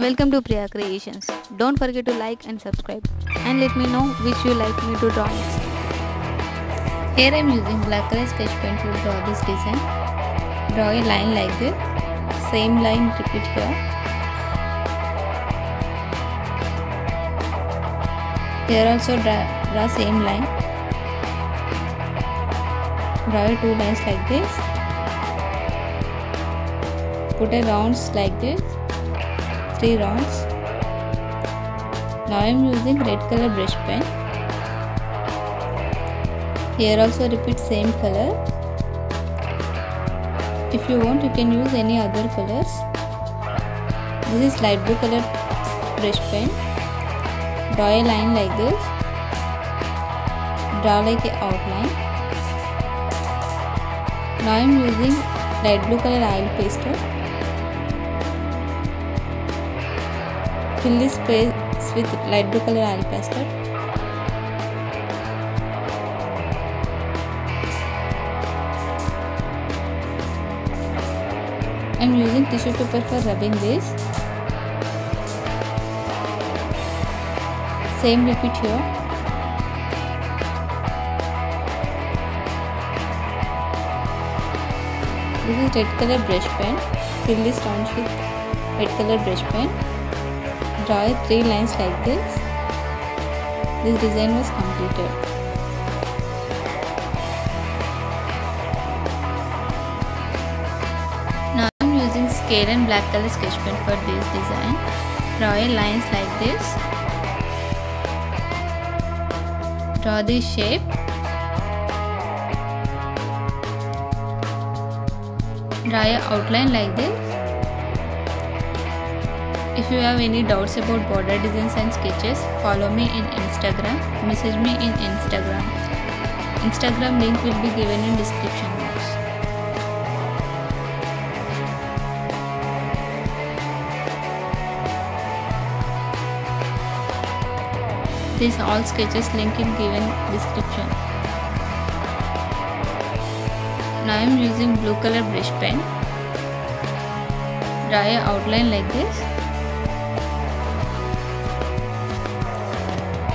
Welcome to Priya Creations. Don't forget to like and subscribe and let me know which you like me to draw next. Here I am using black color sketch pen to draw this design. Draw a line like this. Same line repeat here. Here also draw, draw same line. Draw two lines like this. Put a rounds like this. Three rounds. Now I am using red color brush pen. Here also repeat same color. If you want you can use any other colors. This is light blue color brush pen. Draw a line like this. Draw like a outline. Now I am using light blue color oil pastel. Fill this space with light blue color oil pastel. I am using tissue paper for rubbing this. Same repeat here. This is red color brush pen. Fill this round with red color brush pen. Draw three lines like this. This design was completed. Now I am using scale and black color sketch pen for this design. Draw lines like this. Draw this shape. Draw a outline like this. If you have any doubts about border designs and sketches, follow me in Instagram. Message me in Instagram. Instagram link will be given in description box. These all sketches link in given description. Now I am using blue color brush pen. Draw a outline like this.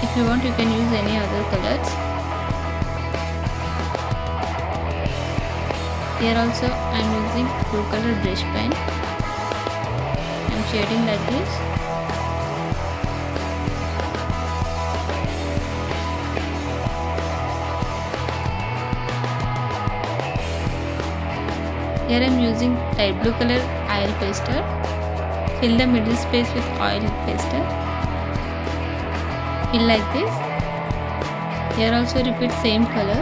If you want you can use any other colors. Here also I am using blue color brush pen. I am shading like this. Here I am using light blue color oil pastel. Fill the middle space with oil pastel. Fill like this. Here also repeat same color.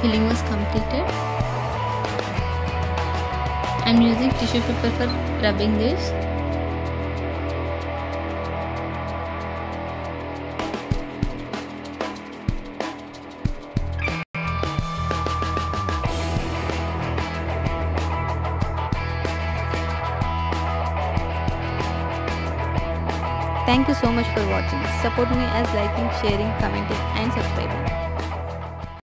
Filling was completed. I am using tissue paper for rubbing this. Thank you so much for watching. Support me as liking, sharing, commenting and subscribing.